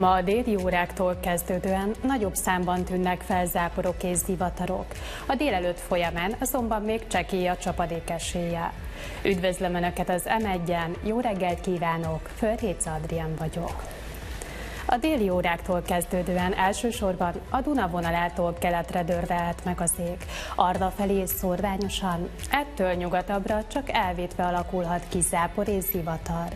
Ma a déli óráktól kezdődően nagyobb számban tűnnek fel záporok és zivatarok. A délelőtt folyamán azonban még csekély a csapadék esélye. Üdvözlöm Önöket az M1-en, jó reggelt kívánok, Fölhéc Adrián vagyok. A déli óráktól kezdődően elsősorban a Duna vonalától keletre dördelt meg az ég. Arra felé szorványosan, ettől nyugatabbra csak elvétve alakulhat ki zápor és zivatar.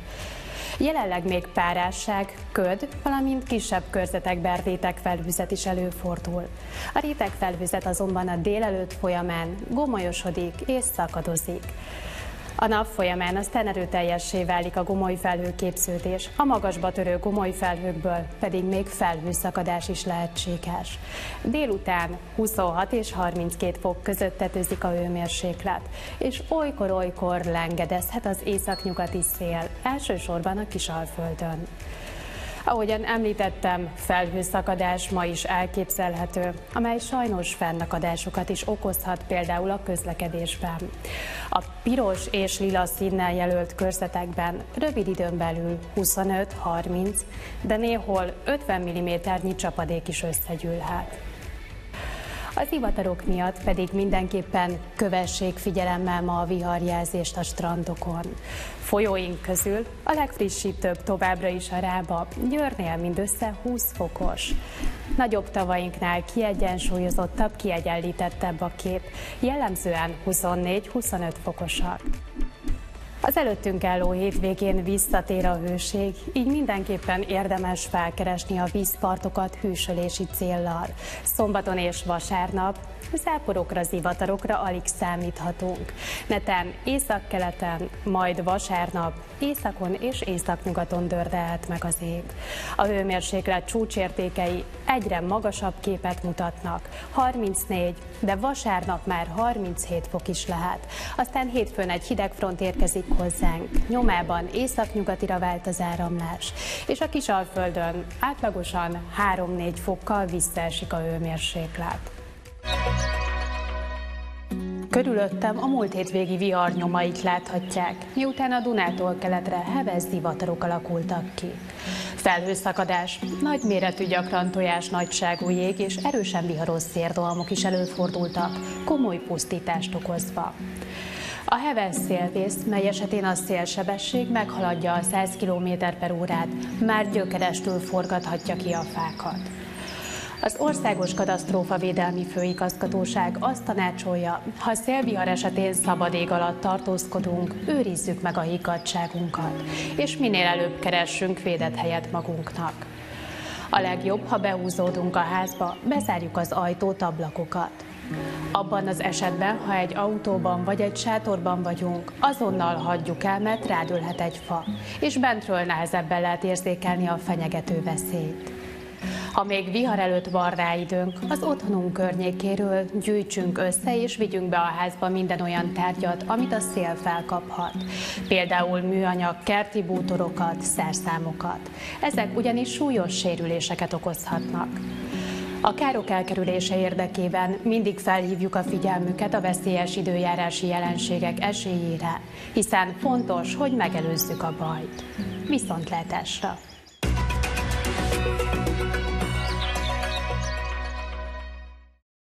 Jelenleg még párásság, köd, valamint kisebb körzetek réteg felhőzet is előfordul. A réteg felhőzet azonban a délelőtt folyamán gomolyosodik és szakadozik. A nap folyamán aztán erőteljessé válik a gomoly felhőképződés, a magasba törő gomoly felhőkből pedig még felhőszakadás is lehetséges. Délután 26 és 32 fok között tetőzik a hőmérséklet, és olykor-olykor lengedezhet az északnyugati szél, elsősorban a Kisalföldön. Ahogyan említettem, felhőszakadás ma is elképzelhető, amely sajnos fennakadásokat is okozhat például a közlekedésben. A piros és lila színnel jelölt körzetekben rövid időn belül 25-30, de néhol 50 mm-nyi csapadék is összegyűlhet. Az ivatarok miatt pedig mindenképpen kövessék figyelemmel ma a viharjelzést a strandokon. Folyóink közül a legfrissítőbb továbbra is a Rába, Győrnél mindössze 20 fokos. Nagyobb tavainknál kiegyensúlyozottabb, kiegyenlítettebb a kép, jellemzően 24-25 fokosak. Az előttünk álló hétvégén visszatér a hőség, így mindenképpen érdemes felkeresni a vízpartokat hűsölési céllal. Szombaton és vasárnap záporokra, zivatarokra alig számíthatunk. Neten északkeleten, majd vasárnap északon és északnyugaton dördelhet meg az ég. A hőmérséklet csúcsértékei egyre magasabb képet mutatnak, 34, de vasárnap már 37 fok is lehet. Aztán hétfőn egy hideg front érkezik hozzánk, nyomában északnyugatira vált az áramlás, és a Kisalföldön átlagosan 3-4 fokkal visszaesik a hőmérséklet. Körülöttem a múlt hétvégi vihar nyomait láthatják, miután a Dunától keletre heves zivatarok alakultak ki. Felhőszakadás, nagyméretű gyakran tojás nagyságú jég és erősen viharos szérdalmok is előfordultak, komoly pusztítást okozva. A heves szélvész, mely esetén a szélsebesség meghaladja a 100 km per órát, már gyökerestül forgathatja ki a fákat. Az Országos Katasztrófa Védelmi Főigazgatóság azt tanácsolja, ha szélvihar esetén szabad ég alatt tartózkodunk, őrizzük meg a higgadságunkat, és minél előbb keressünk védett helyet magunknak. A legjobb, ha behúzódunk a házba, bezárjuk az ajtót, ablakokat. Abban az esetben, ha egy autóban vagy egy sátorban vagyunk, azonnal hagyjuk el, mert rádülhet egy fa, és bentről nehezebben lehet érzékelni a fenyegető veszélyt. Ha még vihar előtt van rá időnk, az otthonunk környékéről gyűjtsünk össze és vigyünk be a házba minden olyan tárgyat, amit a szél felkaphat. Például műanyag, kerti bútorokat, szerszámokat. Ezek ugyanis súlyos sérüléseket okozhatnak. A károk elkerülése érdekében mindig felhívjuk a figyelmüket a veszélyes időjárási jelenségek esélyére, hiszen fontos, hogy megelőzzük a bajt. Viszontlátásra!